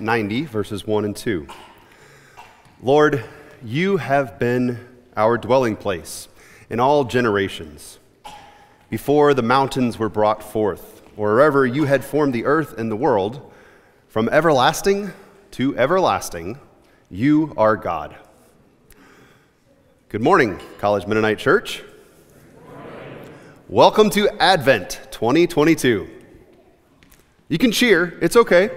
Psalm 90, verses 1 and 2. Lord, you have been our dwelling place in all generations. Before the mountains were brought forth, or wherever you had formed the earth and the world, from everlasting to everlasting, you are God. Good morning, College Mennonite Church. Welcome to Advent 2022. You can cheer, it's okay.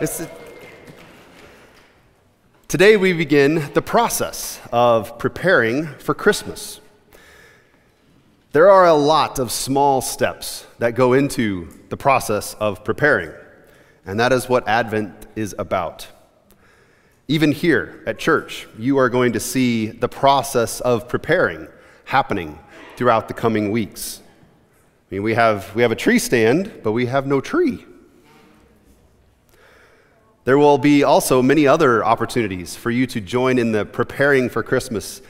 It's, today we begin the process of preparing for Christmas. There are a lot of small steps that go into the process of preparing, and that is what Advent is about. Even here at church, you are going to see the process of preparing happening throughout the coming weeks. I mean, we have, we have a tree stand, but we have no tree. There will be also many other opportunities for you to join in the preparing for Christmas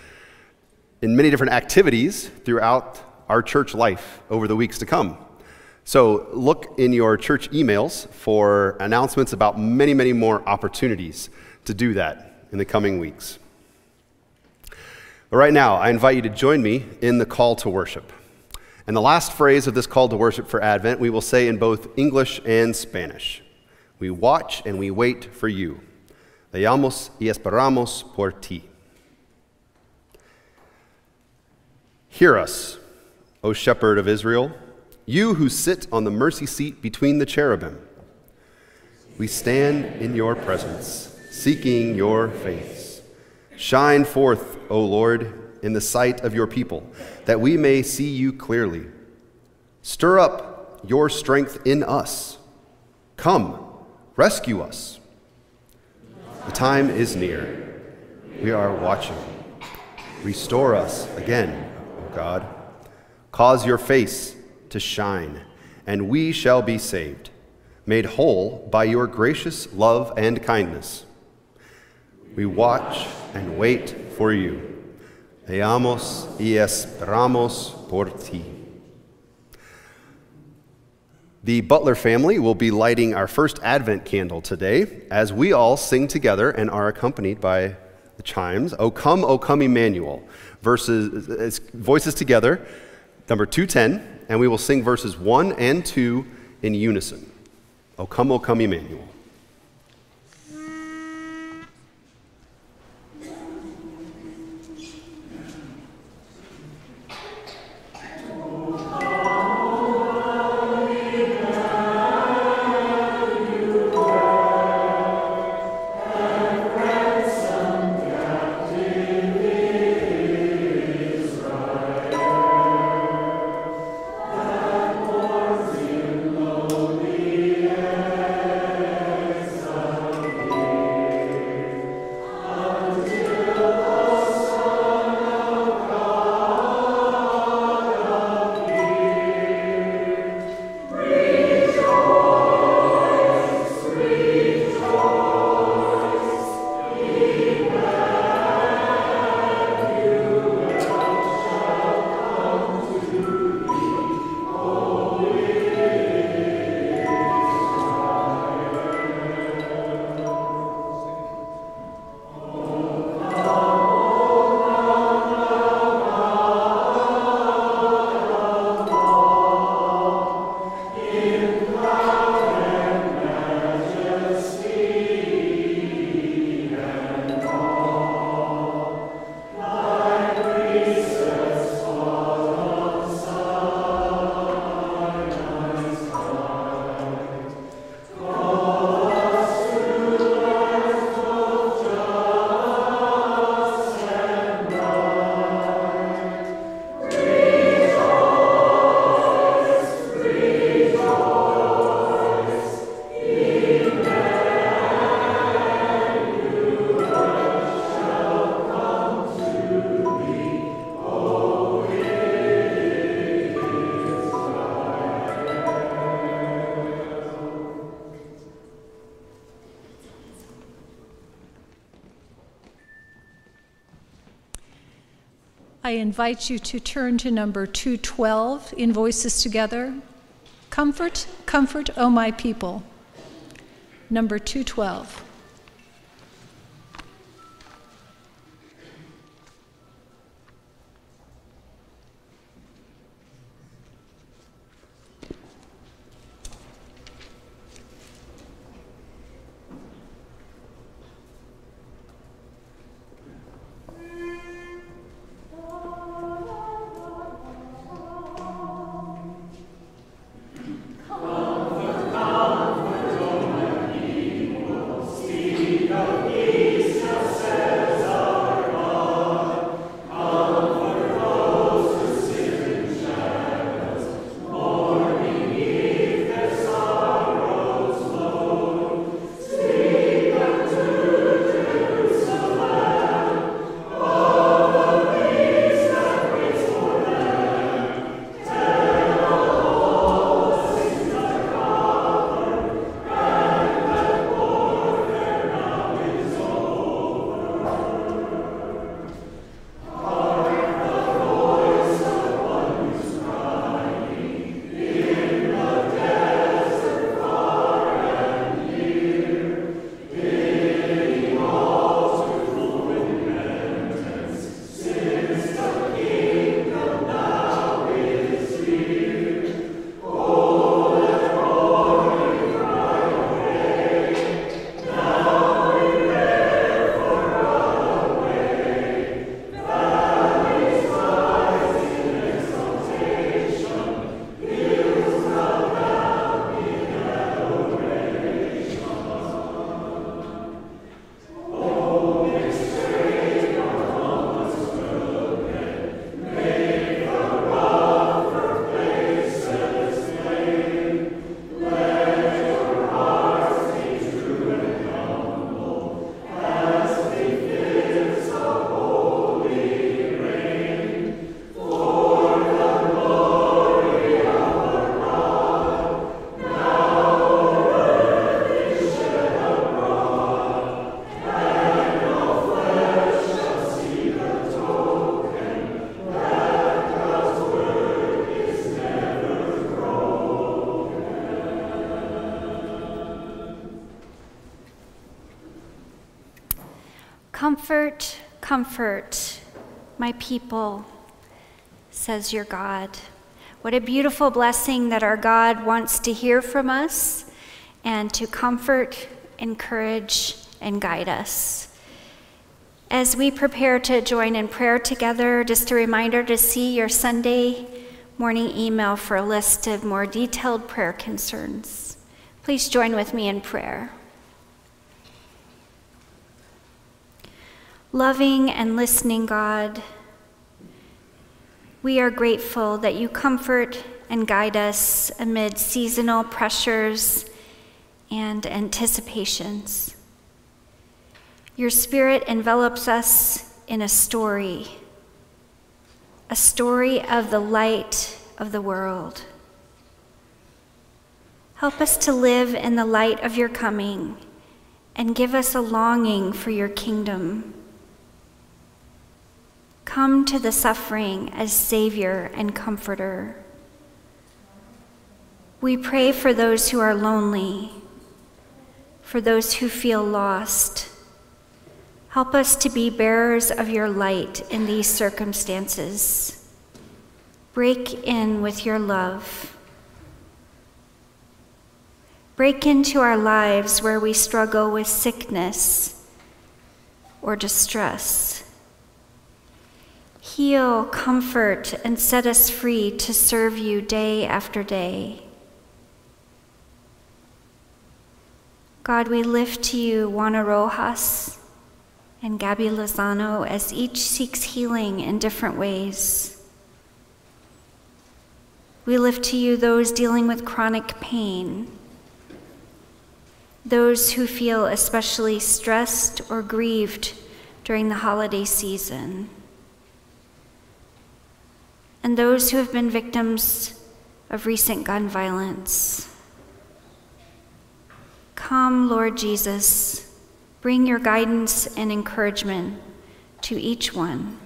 in many different activities throughout our church life over the weeks to come. So look in your church emails for announcements about many, many more opportunities to do that in the coming weeks. But right now, I invite you to join me in the call to worship. And the last phrase of this call to worship for Advent, we will say in both English and Spanish. We watch and we wait for you. Veamos y esperamos por ti. Hear us, O shepherd of Israel, you who sit on the mercy seat between the cherubim. We stand in your presence, seeking your face. Shine forth, O Lord, in the sight of your people, that we may see you clearly. Stir up your strength in us. Come, Rescue us. The time is near. We are watching. Restore us again, O God. Cause your face to shine, and we shall be saved, made whole by your gracious love and kindness. We watch and wait for you. Veamos y esperamos por ti. The Butler family will be lighting our first Advent candle today as we all sing together and are accompanied by the chimes. O come, O come, Emmanuel. Verses, voices together, number 210, and we will sing verses 1 and 2 in unison. O come, O come, Emmanuel. I invite you to turn to number 212 in Voices Together. Comfort, comfort, O my people. number 212. Comfort, comfort my people, says your God. What a beautiful blessing that our God wants to hear from us and to comfort, encourage, and guide us. As we prepare to join in prayer together, just a reminder to see your Sunday morning email for a list of more detailed prayer concerns. Please join with me in prayer. Loving and listening God, we are grateful that you comfort and guide us amid seasonal pressures and anticipations. Your spirit envelops us in a story, a story of the light of the world. Help us to live in the light of your coming and give us a longing for your kingdom. Come to the suffering as Savior and Comforter. We pray for those who are lonely, for those who feel lost. Help us to be bearers of your light in these circumstances. Break in with your love. Break into our lives where we struggle with sickness or distress. Heal, comfort, and set us free to serve you day after day. God, we lift to you Juana Rojas and Gabby Lozano as each seeks healing in different ways. We lift to you those dealing with chronic pain, those who feel especially stressed or grieved during the holiday season and those who have been victims of recent gun violence. Come, Lord Jesus, bring your guidance and encouragement to each one.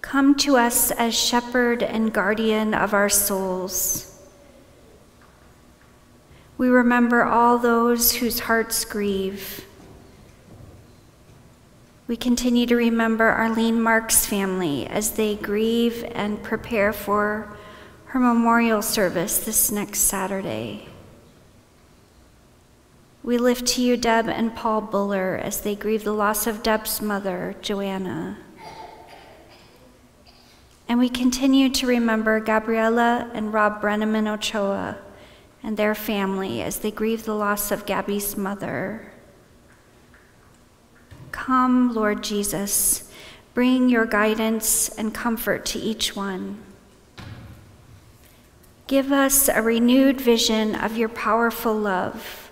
Come to us as shepherd and guardian of our souls. We remember all those whose hearts grieve. We continue to remember Arlene Mark's family as they grieve and prepare for her memorial service this next Saturday. We lift to you Deb and Paul Buller as they grieve the loss of Deb's mother, Joanna. And we continue to remember Gabriella and Rob Brenneman Ochoa and their family as they grieve the loss of Gabby's mother. Come, Lord Jesus, bring your guidance and comfort to each one. Give us a renewed vision of your powerful love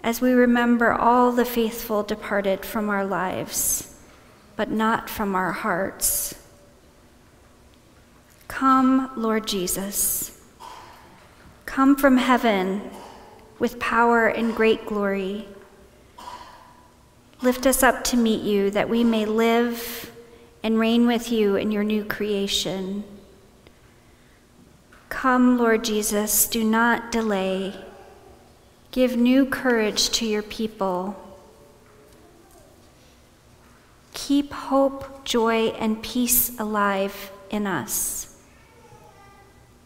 as we remember all the faithful departed from our lives, but not from our hearts. Come, Lord Jesus. Come from heaven with power and great glory. Lift us up to meet you that we may live and reign with you in your new creation. Come, Lord Jesus, do not delay. Give new courage to your people. Keep hope, joy, and peace alive in us.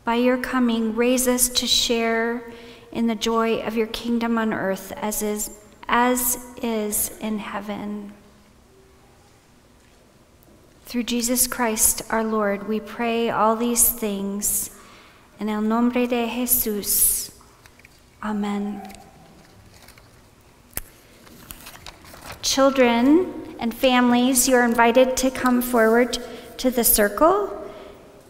By your coming, raise us to share in the joy of your kingdom on earth as is, as is in heaven. Through Jesus Christ our Lord, we pray all these things. En el nombre de Jesús. Amen. Children and families, you are invited to come forward to the circle,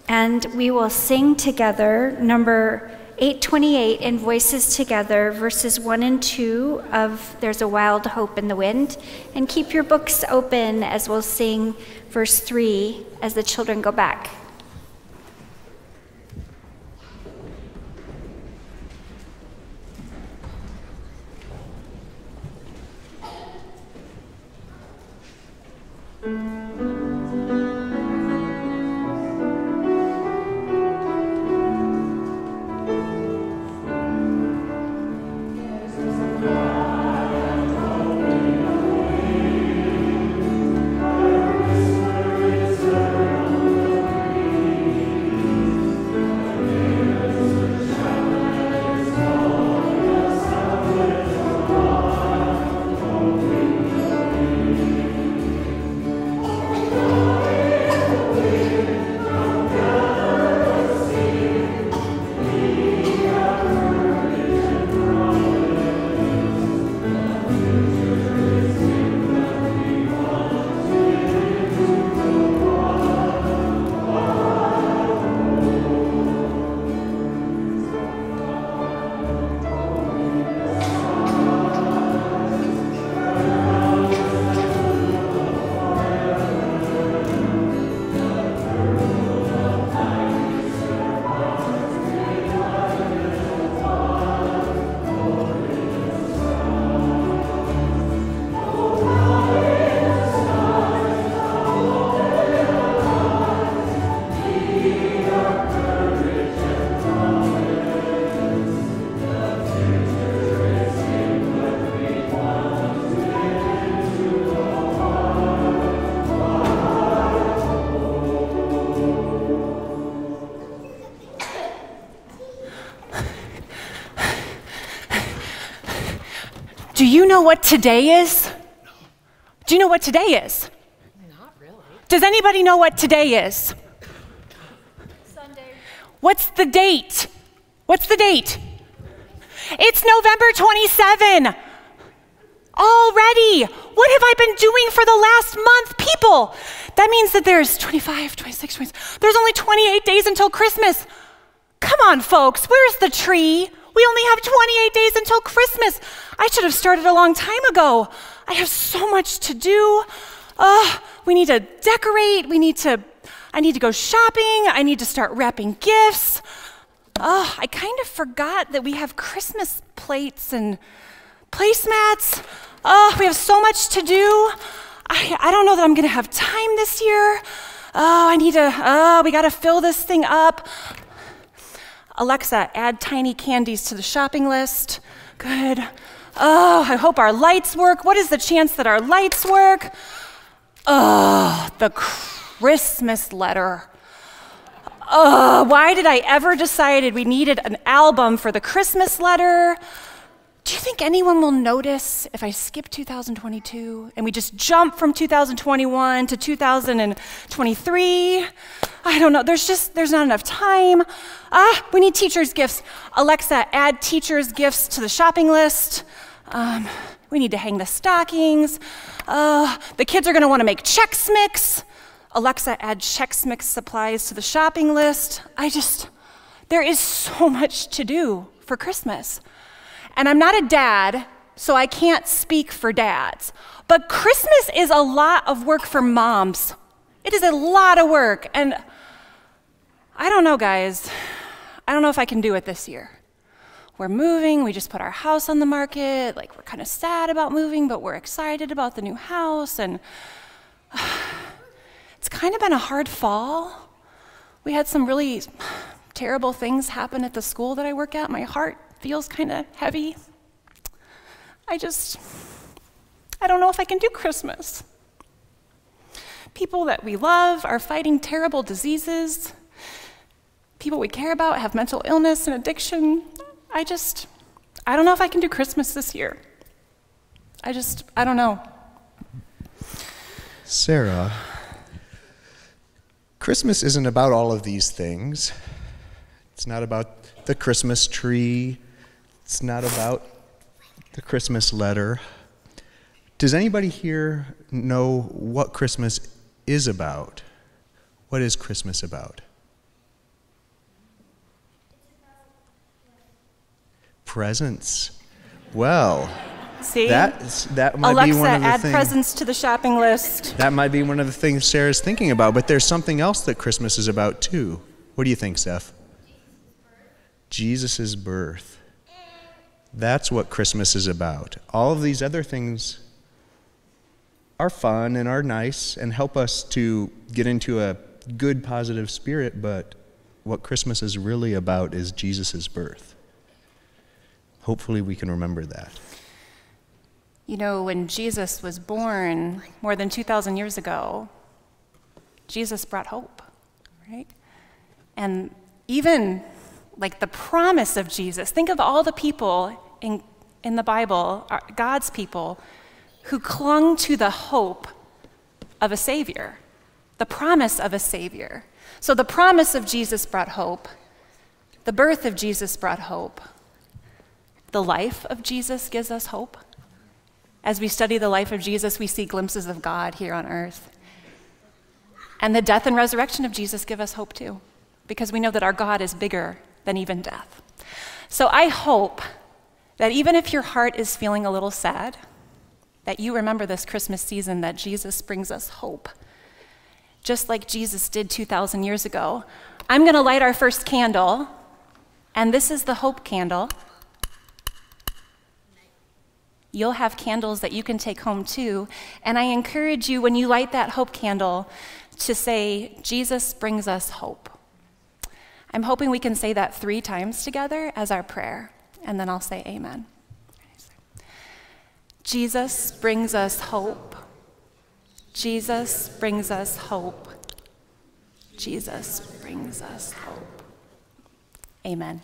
and we will sing together number 828 in Voices Together, verses 1 and 2 of There's a Wild Hope in the Wind. And keep your books open as we'll sing verse 3 as the children go back. Do know what today is? Do you know what today is? Not really. Does anybody know what today is? Sunday. What's the date? What's the date? It's November 27. Already. What have I been doing for the last month? People, that means that there's 25, 26, 27. There's only 28 days until Christmas. Come on, folks, where's the tree? We only have 28 days until Christmas. I should have started a long time ago. I have so much to do. Uh, we need to decorate. We need to, I need to go shopping. I need to start wrapping gifts. Oh, I kind of forgot that we have Christmas plates and placemats. Oh, we have so much to do. I, I don't know that I'm going to have time this year. Oh, I need to, oh, we got to fill this thing up. Alexa, add tiny candies to the shopping list. Good. Oh, I hope our lights work. What is the chance that our lights work? Oh, the Christmas letter. Oh, why did I ever decided we needed an album for the Christmas letter? Do you think anyone will notice if I skip 2022 and we just jump from 2021 to 2023? I don't know. There's just there's not enough time. Ah, we need teachers' gifts. Alexa, add teachers' gifts to the shopping list. Um, we need to hang the stockings. Uh, the kids are going to want to make Chex Mix. Alexa, add Chex Mix supplies to the shopping list. I just, there is so much to do for Christmas. And I'm not a dad, so I can't speak for dads. But Christmas is a lot of work for moms. It is a lot of work. And I don't know, guys. I don't know if I can do it this year. We're moving, we just put our house on the market. Like, we're kind of sad about moving, but we're excited about the new house. And it's kind of been a hard fall. We had some really terrible things happen at the school that I work at. My heart feels kind of heavy. I just, I don't know if I can do Christmas. People that we love are fighting terrible diseases. People we care about have mental illness and addiction. I just, I don't know if I can do Christmas this year. I just, I don't know. Sarah, Christmas isn't about all of these things. It's not about the Christmas tree it's not about the Christmas letter. Does anybody here know what Christmas is about? What is Christmas about? Presents. Well, See? That, that might Alexa, be one of the add things. presents to the shopping list. That might be one of the things Sarah's thinking about, but there's something else that Christmas is about too. What do you think, Steph? Jesus' birth. That's what Christmas is about. All of these other things are fun and are nice and help us to get into a good, positive spirit, but what Christmas is really about is Jesus' birth. Hopefully, we can remember that. You know, when Jesus was born more than 2,000 years ago, Jesus brought hope, right? And even like the promise of Jesus. Think of all the people in, in the Bible, God's people, who clung to the hope of a Savior, the promise of a Savior. So the promise of Jesus brought hope, the birth of Jesus brought hope, the life of Jesus gives us hope. As we study the life of Jesus, we see glimpses of God here on earth. And the death and resurrection of Jesus give us hope too, because we know that our God is bigger than even death. So I hope that even if your heart is feeling a little sad, that you remember this Christmas season that Jesus brings us hope. Just like Jesus did 2,000 years ago. I'm going to light our first candle, and this is the hope candle. You'll have candles that you can take home too. And I encourage you, when you light that hope candle, to say, Jesus brings us hope. I'm hoping we can say that three times together as our prayer, and then I'll say amen. Jesus brings us hope. Jesus brings us hope. Jesus brings us hope. Amen.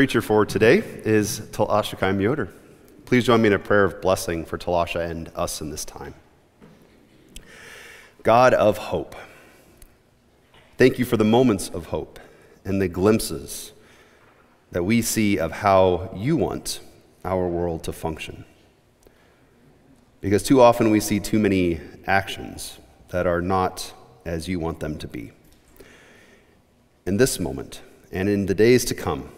Preacher for today is Talasha Keim Yoder. Please join me in a prayer of blessing for Talasha and us in this time. God of hope, thank you for the moments of hope and the glimpses that we see of how you want our world to function. Because too often we see too many actions that are not as you want them to be. In this moment and in the days to come,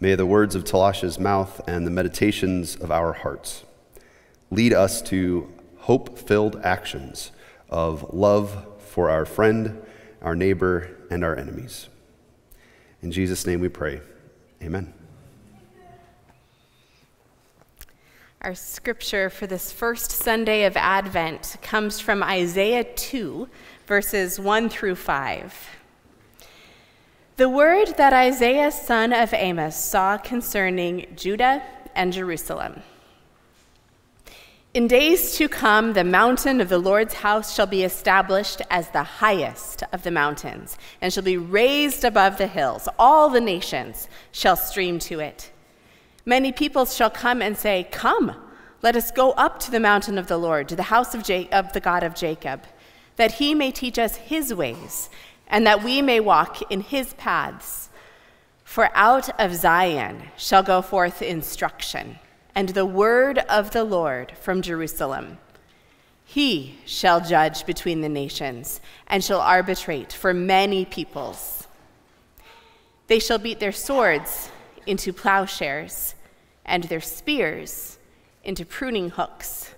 may the words of Talasha's mouth and the meditations of our hearts lead us to hope filled actions of love for our friend, our neighbor, and our enemies. In Jesus' name we pray. Amen. Our scripture for this first Sunday of Advent comes from Isaiah 2, verses 1 through 5. The word that Isaiah, son of Amos, saw concerning Judah and Jerusalem. In days to come, the mountain of the Lord's house shall be established as the highest of the mountains, and shall be raised above the hills. All the nations shall stream to it. Many peoples shall come and say, Come, let us go up to the mountain of the Lord, to the house of, ja- of the God of Jacob, that he may teach us his ways, and that we may walk in his paths. For out of Zion shall go forth instruction and the word of the Lord from Jerusalem. He shall judge between the nations and shall arbitrate for many peoples. They shall beat their swords into plowshares and their spears into pruning hooks.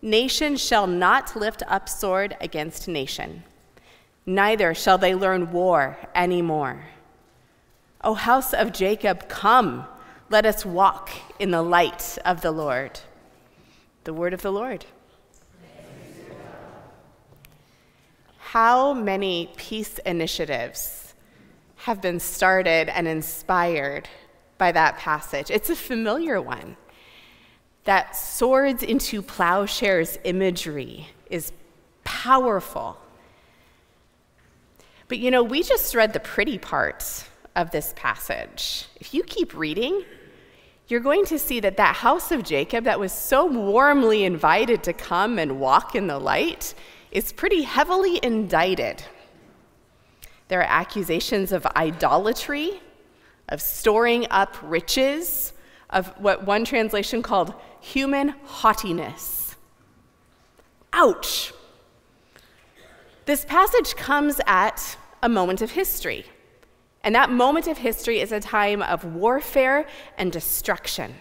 Nation shall not lift up sword against nation, neither shall they learn war any more. O house of Jacob, come let us walk in the light of the Lord. The word of the Lord. How many peace initiatives have been started and inspired by that passage? It's a familiar one. That swords into plowshares imagery is powerful. But you know, we just read the pretty part of this passage. If you keep reading, you're going to see that that house of Jacob that was so warmly invited to come and walk in the light is pretty heavily indicted. There are accusations of idolatry, of storing up riches, of what one translation called human haughtiness. Ouch! This passage comes at a moment of history. And that moment of history is a time of warfare and destruction.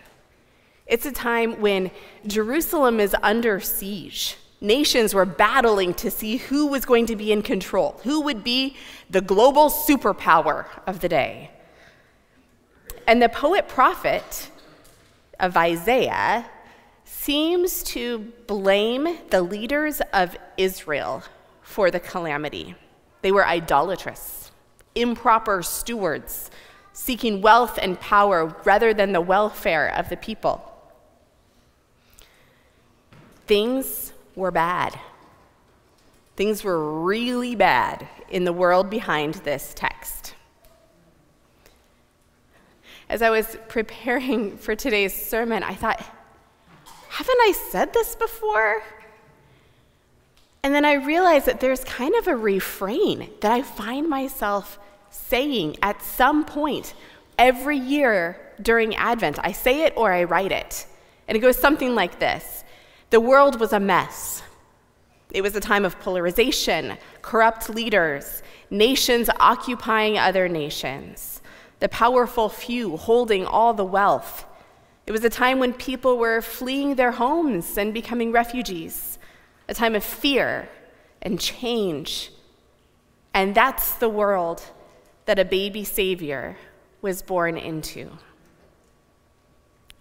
It's a time when Jerusalem is under siege. Nations were battling to see who was going to be in control, who would be the global superpower of the day. And the poet prophet of Isaiah seems to blame the leaders of Israel for the calamity. They were idolatrous improper stewards, seeking wealth and power rather than the welfare of the people. Things were bad. Things were really bad in the world behind this text. As I was preparing for today's sermon, I thought, haven't I said this before? And then I realized that there's kind of a refrain that I find myself saying at some point every year during Advent. I say it or I write it. And it goes something like this The world was a mess. It was a time of polarization, corrupt leaders, nations occupying other nations, the powerful few holding all the wealth. It was a time when people were fleeing their homes and becoming refugees, a time of fear and change. And that's the world that a baby Savior was born into.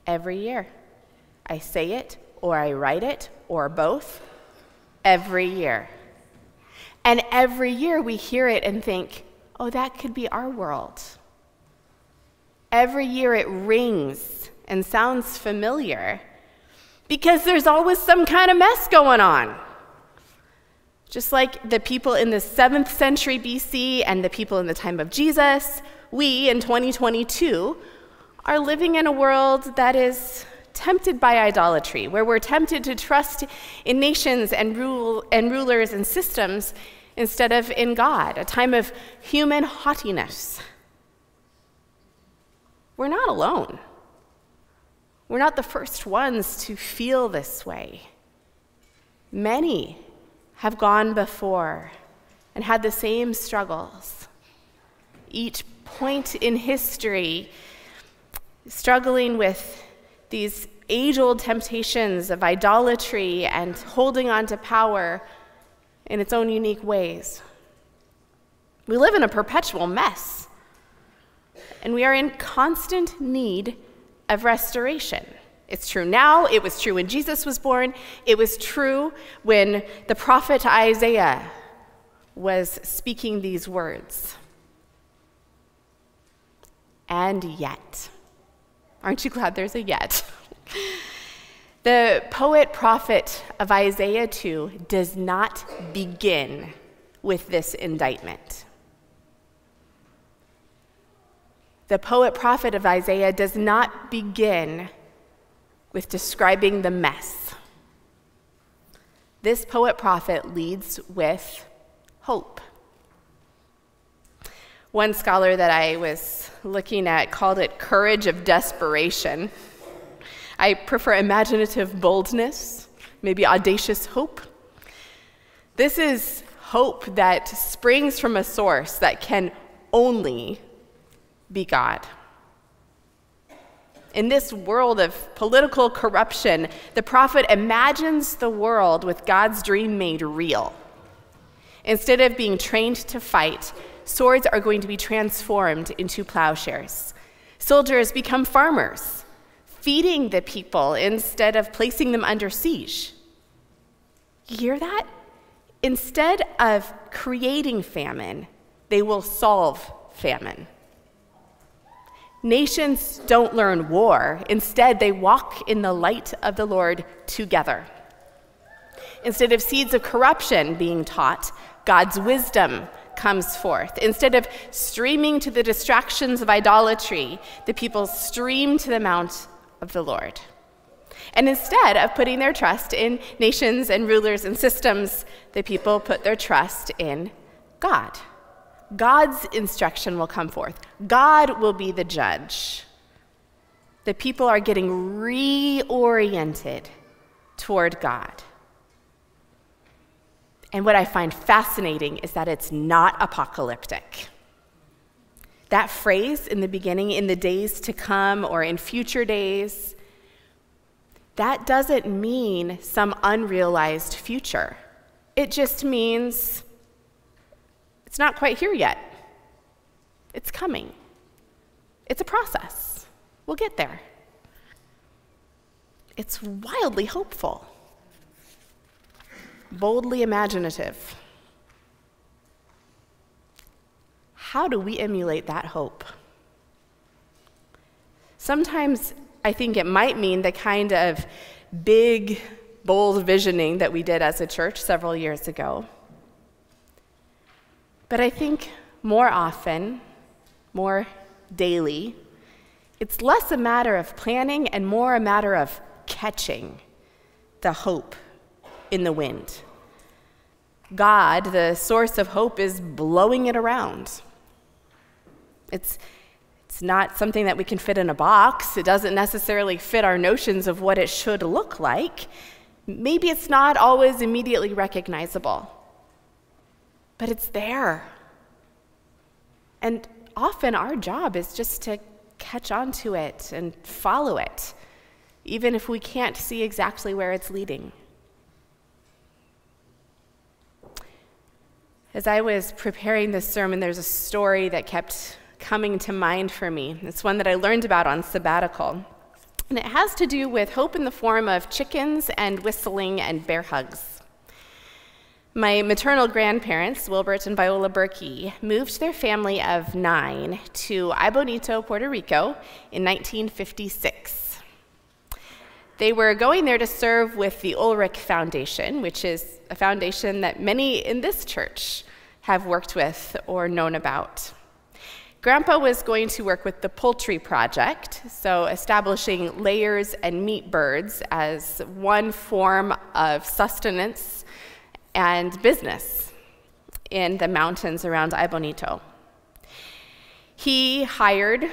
Every year. I say it, or I write it, or both. Every year. And every year we hear it and think, oh, that could be our world. Every year it rings and sounds familiar because there's always some kind of mess going on. Just like the people in the 7th century BC and the people in the time of Jesus, we in 2022 are living in a world that is tempted by idolatry, where we're tempted to trust in nations and, rule, and rulers and systems instead of in God, a time of human haughtiness. We're not alone. We're not the first ones to feel this way. Many have gone before and had the same struggles. Each point in history struggling with these age old temptations of idolatry and holding on to power in its own unique ways. We live in a perpetual mess, and we are in constant need of restoration. It's true now, it was true when Jesus was born, it was true when the prophet Isaiah was speaking these words. And yet, aren't you glad there's a yet? the poet prophet of Isaiah 2 does not begin with this indictment. The poet prophet of Isaiah does not begin with describing the mess. This poet prophet leads with hope. One scholar that I was looking at called it courage of desperation. I prefer imaginative boldness, maybe audacious hope. This is hope that springs from a source that can only be God. In this world of political corruption, the prophet imagines the world with God's dream made real. Instead of being trained to fight, swords are going to be transformed into plowshares. Soldiers become farmers, feeding the people instead of placing them under siege. You hear that? Instead of creating famine, they will solve famine. Nations don't learn war. Instead, they walk in the light of the Lord together. Instead of seeds of corruption being taught, God's wisdom comes forth. Instead of streaming to the distractions of idolatry, the people stream to the mount of the Lord. And instead of putting their trust in nations and rulers and systems, the people put their trust in God. God's instruction will come forth. God will be the judge. The people are getting reoriented toward God. And what I find fascinating is that it's not apocalyptic. That phrase in the beginning, in the days to come or in future days, that doesn't mean some unrealized future. It just means it's not quite here yet. It's coming. It's a process. We'll get there. It's wildly hopeful, boldly imaginative. How do we emulate that hope? Sometimes I think it might mean the kind of big, bold visioning that we did as a church several years ago. But I think more often, more daily, it's less a matter of planning and more a matter of catching the hope in the wind. God, the source of hope, is blowing it around. It's, it's not something that we can fit in a box. It doesn't necessarily fit our notions of what it should look like. Maybe it's not always immediately recognizable but it's there. And often our job is just to catch on to it and follow it, even if we can't see exactly where it's leading. As I was preparing this sermon, there's a story that kept coming to mind for me. It's one that I learned about on sabbatical. And it has to do with hope in the form of chickens and whistling and bear hugs. My maternal grandparents, Wilbert and Viola Berkey, moved their family of nine to Aibonito, Puerto Rico in 1956. They were going there to serve with the Ulrich Foundation, which is a foundation that many in this church have worked with or known about. Grandpa was going to work with the Poultry Project, so establishing layers and meat birds as one form of sustenance and business in the mountains around Aibonito. He hired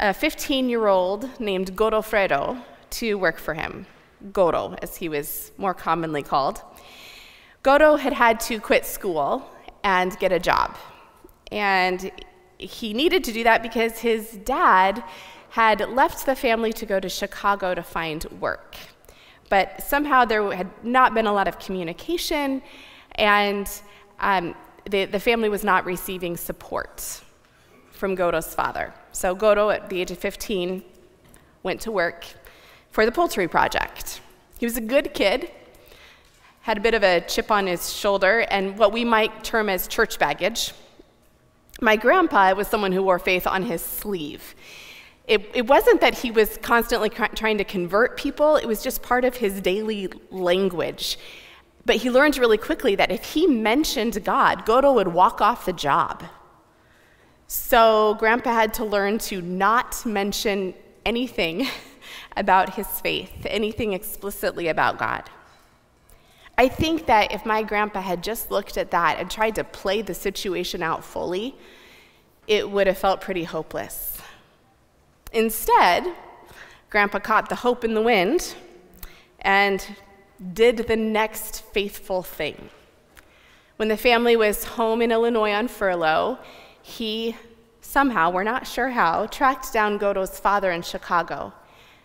a 15 year old named Godofredo to work for him, Godo, as he was more commonly called. Godo had had to quit school and get a job. And he needed to do that because his dad had left the family to go to Chicago to find work. But somehow there had not been a lot of communication, and um, the, the family was not receiving support from Godo's father. So Godo, at the age of 15, went to work for the Poultry Project. He was a good kid, had a bit of a chip on his shoulder, and what we might term as church baggage. My grandpa was someone who wore faith on his sleeve. It, it wasn't that he was constantly trying to convert people, it was just part of his daily language. But he learned really quickly that if he mentioned God, Godo would walk off the job. So Grandpa had to learn to not mention anything about his faith, anything explicitly about God. I think that if my grandpa had just looked at that and tried to play the situation out fully, it would have felt pretty hopeless. Instead, grandpa caught the hope in the wind and did the next faithful thing. When the family was home in Illinois on furlough, he somehow, we're not sure how, tracked down Godo's father in Chicago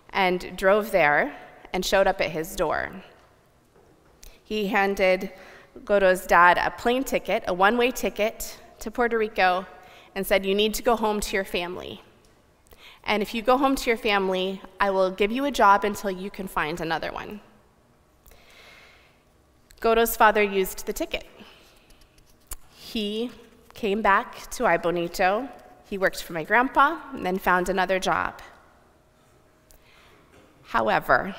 and drove there and showed up at his door. He handed Godo's dad a plane ticket, a one way ticket to Puerto Rico, and said, You need to go home to your family. And if you go home to your family, I will give you a job until you can find another one. Godo's father used the ticket. He came back to Aibonito. He worked for my grandpa and then found another job. However,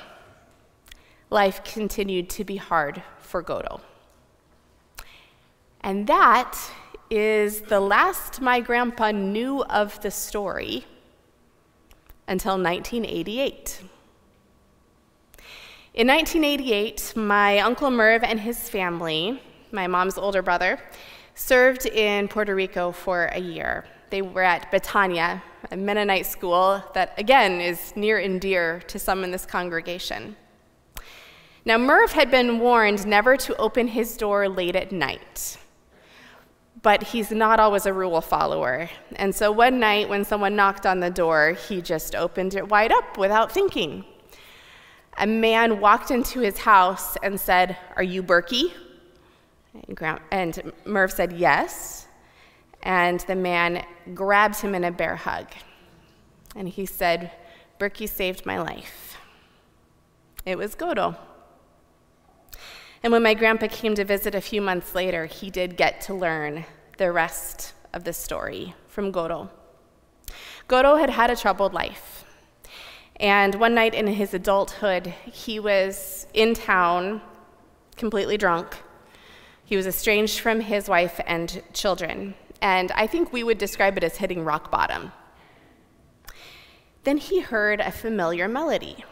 life continued to be hard for Godo. And that is the last my grandpa knew of the story until 1988. In 1988, my Uncle Merv and his family, my mom's older brother, served in Puerto Rico for a year. They were at Betania, a Mennonite school that, again, is near and dear to some in this congregation. Now, Merv had been warned never to open his door late at night. But he's not always a rule follower. And so one night, when someone knocked on the door, he just opened it wide up without thinking. A man walked into his house and said, Are you Berkey? And Merv said, Yes. And the man grabbed him in a bear hug. And he said, Berkey saved my life. It was Godo. And when my grandpa came to visit a few months later, he did get to learn the rest of the story from Godo. Godo had had a troubled life. And one night in his adulthood, he was in town, completely drunk. He was estranged from his wife and children. And I think we would describe it as hitting rock bottom. Then he heard a familiar melody.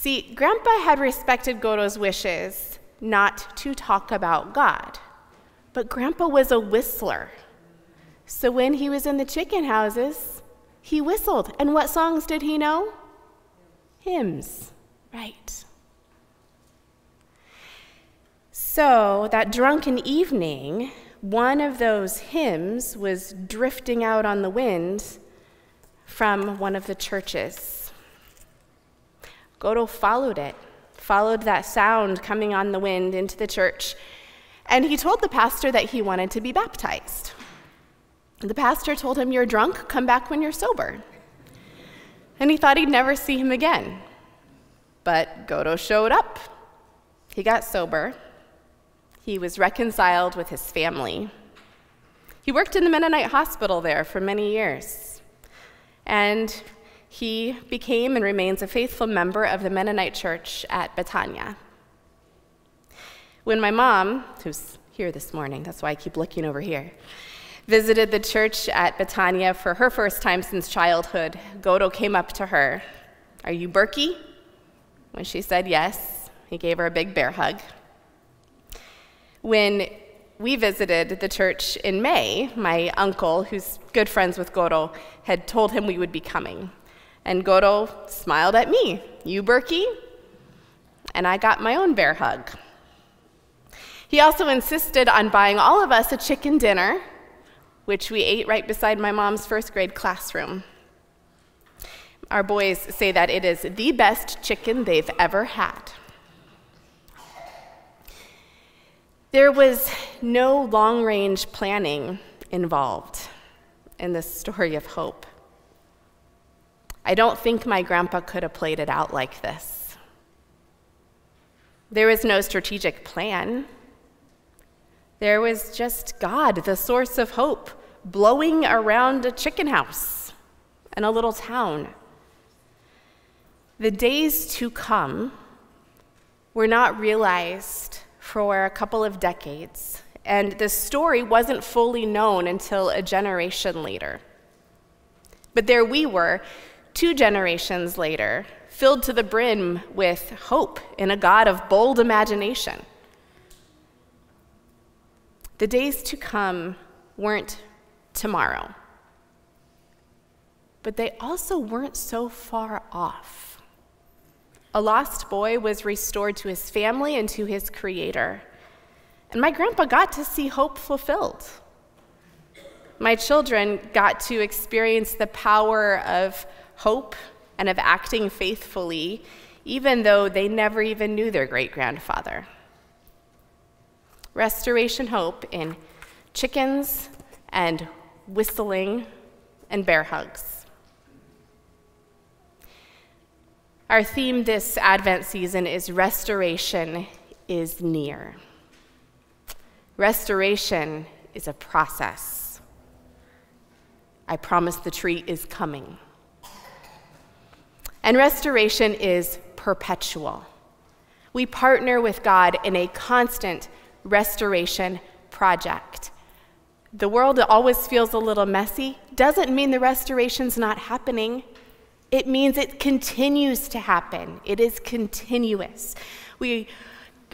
See, Grandpa had respected Godo's wishes not to talk about God, but Grandpa was a whistler. So when he was in the chicken houses, he whistled. And what songs did he know? Hymns, right. So that drunken evening, one of those hymns was drifting out on the wind from one of the churches. Godo followed it, followed that sound coming on the wind into the church, and he told the pastor that he wanted to be baptized. The pastor told him, You're drunk, come back when you're sober. And he thought he'd never see him again. But Godo showed up. He got sober. He was reconciled with his family. He worked in the Mennonite hospital there for many years. And he became and remains a faithful member of the Mennonite Church at Betania. When my mom, who's here this morning, that's why I keep looking over here, visited the church at Betania for her first time since childhood, Godo came up to her. Are you Berkey? When she said yes, he gave her a big bear hug. When we visited the church in May, my uncle, who's good friends with Godo, had told him we would be coming. And Godo smiled at me. You, Berkey? And I got my own bear hug. He also insisted on buying all of us a chicken dinner, which we ate right beside my mom's first grade classroom. Our boys say that it is the best chicken they've ever had. There was no long range planning involved in this story of hope. I don't think my grandpa could have played it out like this. There was no strategic plan. There was just God, the source of hope, blowing around a chicken house in a little town. The days to come were not realized for a couple of decades, and the story wasn't fully known until a generation later. But there we were, two generations later, filled to the brim with hope in a God of bold imagination. The days to come weren't tomorrow, but they also weren't so far off. A lost boy was restored to his family and to his creator. And my grandpa got to see hope fulfilled. My children got to experience the power of hope and of acting faithfully, even though they never even knew their great grandfather. Restoration hope in chickens and whistling and bear hugs. Our theme this Advent season is Restoration is Near. Restoration is a process. I promise the tree is coming. And restoration is perpetual. We partner with God in a constant restoration project. The world always feels a little messy, doesn't mean the restoration's not happening. It means it continues to happen, it is continuous. We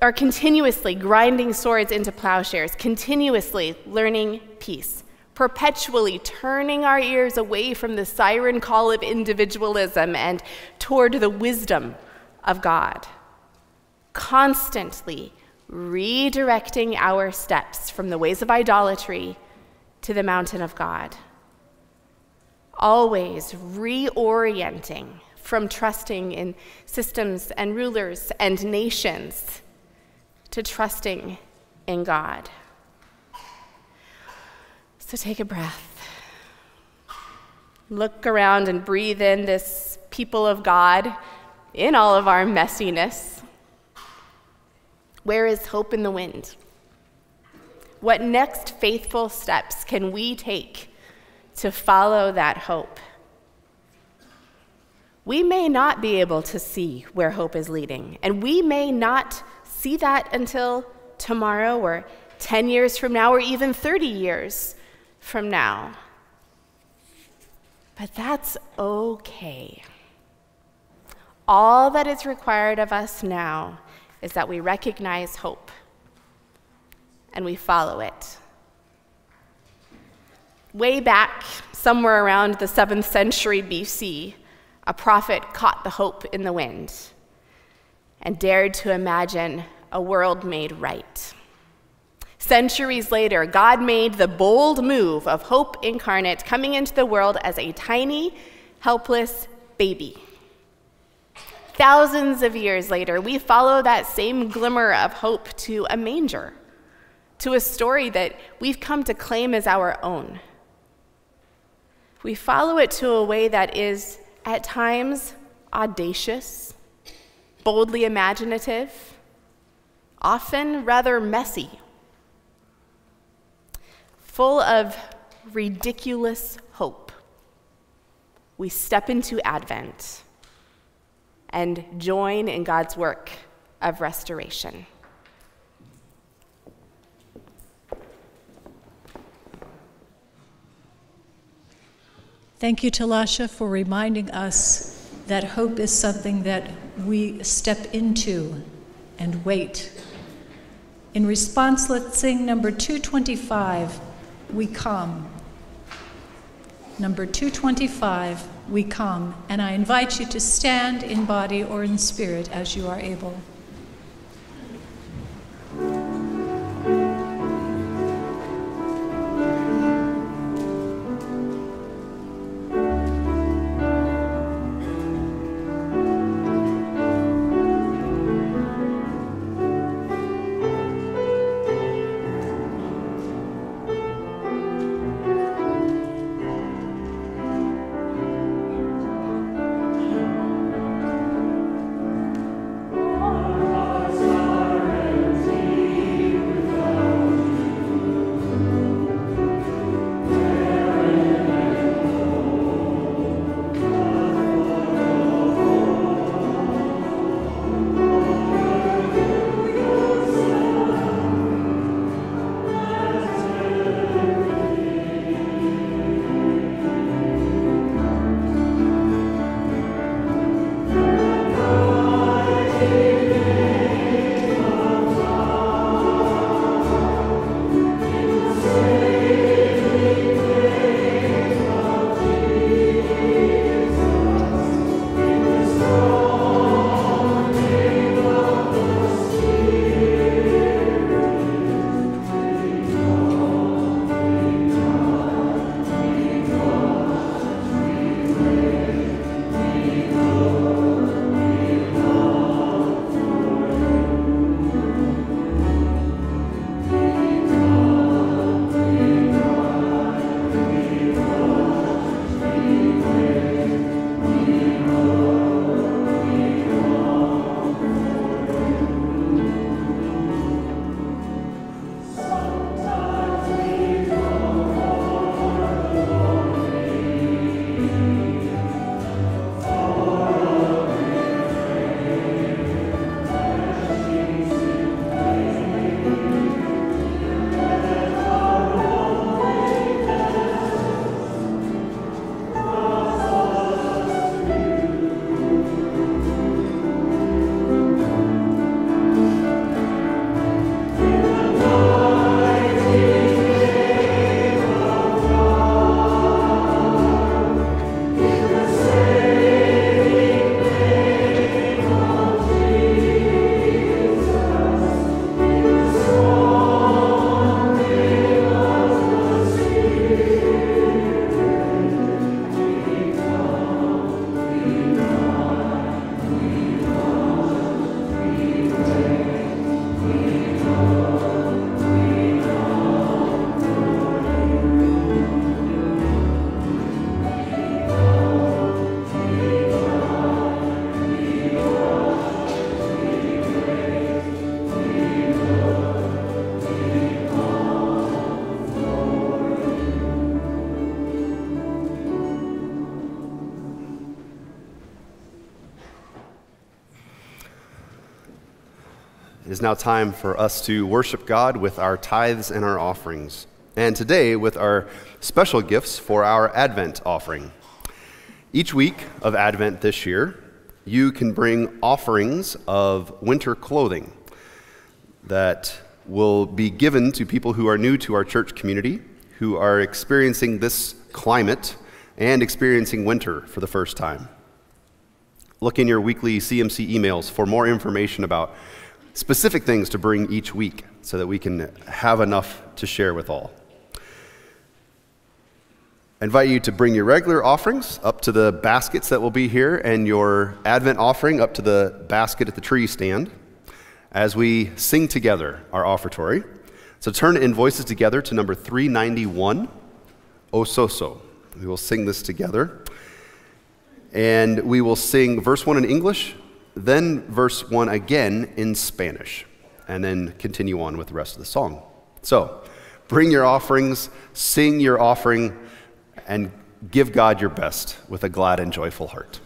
are continuously grinding swords into plowshares, continuously learning peace, perpetually turning our ears away from the siren call of individualism and toward the wisdom of God, constantly redirecting our steps from the ways of idolatry to the mountain of God always reorienting from trusting in systems and rulers and nations to trusting in God. So take a breath. Look around and breathe in this people of God in all of our messiness. Where is hope in the wind? What next faithful steps can we take to follow that hope. We may not be able to see where hope is leading, and we may not see that until tomorrow or 10 years from now or even 30 years from now. But that's okay. All that is required of us now is that we recognize hope and we follow it Way back, somewhere around the 7th century BC, a prophet caught the hope in the wind and dared to imagine a world made right. Centuries later, God made the bold move of hope incarnate coming into the world as a tiny, helpless baby. Thousands of years later, we follow that same glimmer of hope to a manger, to a story that we've come to claim as our own we follow it to a way that is, at times, audacious, boldly imaginative, often rather messy, full of ridiculous hope. We step into Advent and join in God's work of restoration. Thank you Talasha, for reminding us that hope is something that we step into and wait. In response, let's sing number 225, We Come. Number 225, We Come. And I invite you to stand in body or in spirit as you are able. Is now time for us to worship God with our tithes and our offerings. And today, with our special gifts for our Advent offering. Each week of Advent this year, you can bring offerings of winter clothing that will be given to people who are new to our church community, who are experiencing this climate and experiencing winter for the first time. Look in your weekly CMC emails for more information about specific things to bring each week so that we can have enough to share with all. I invite you to bring your regular offerings up to the baskets that will be here and your Advent offering up to the basket at the tree stand as we sing together our offertory. So turn in voices together to number 391, Ososo. We will sing this together. And we will sing verse 1 in English, then verse 1 again in Spanish, and then continue on with the rest of the song. So, bring your offerings, sing your offering, and give God your best with a glad and joyful heart.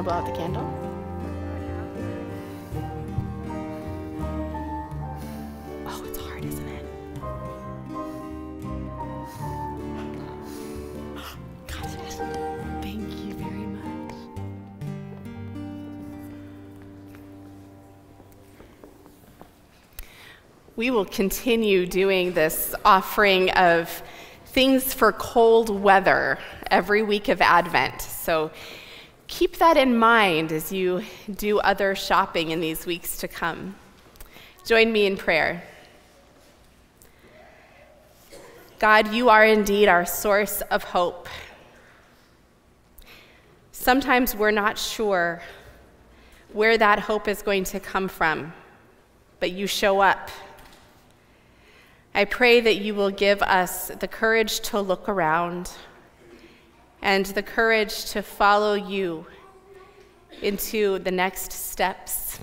To blow out the candle? Oh, it's hard, isn't it? Gosh, thank you very much. We will continue doing this offering of things for cold weather every week of Advent. So keep that in mind as you do other shopping in these weeks to come. Join me in prayer. God, you are indeed our source of hope. Sometimes we're not sure where that hope is going to come from, but you show up. I pray that you will give us the courage to look around and the courage to follow you into the next steps.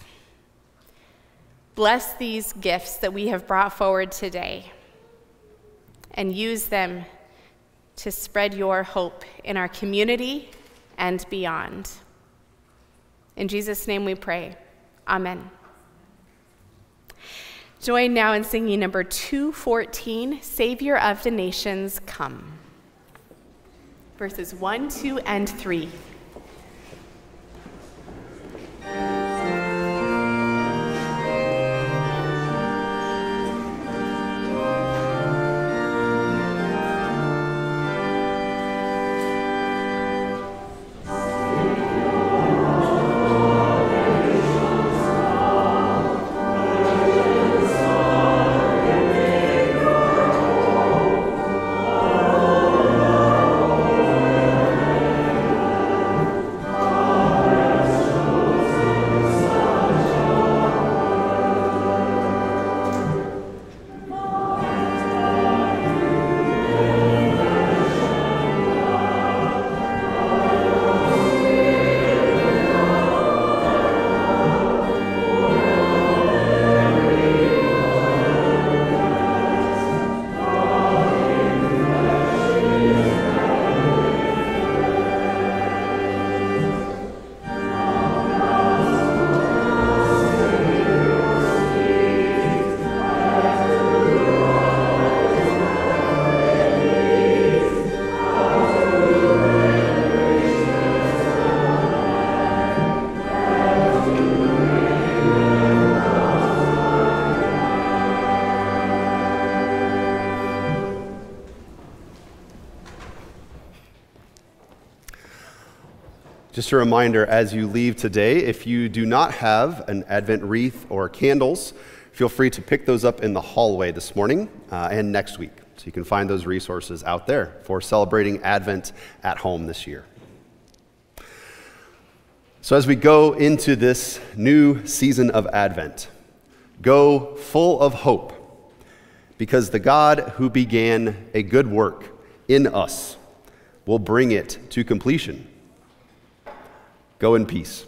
Bless these gifts that we have brought forward today and use them to spread your hope in our community and beyond. In Jesus' name we pray. Amen. Join now in singing number 214 Savior of the Nations, Come. Verses 1, 2, and 3. Just a reminder as you leave today, if you do not have an Advent wreath or candles, feel free to pick those up in the hallway this morning uh, and next week. So you can find those resources out there for celebrating Advent at home this year. So, as we go into this new season of Advent, go full of hope because the God who began a good work in us will bring it to completion. Go in peace.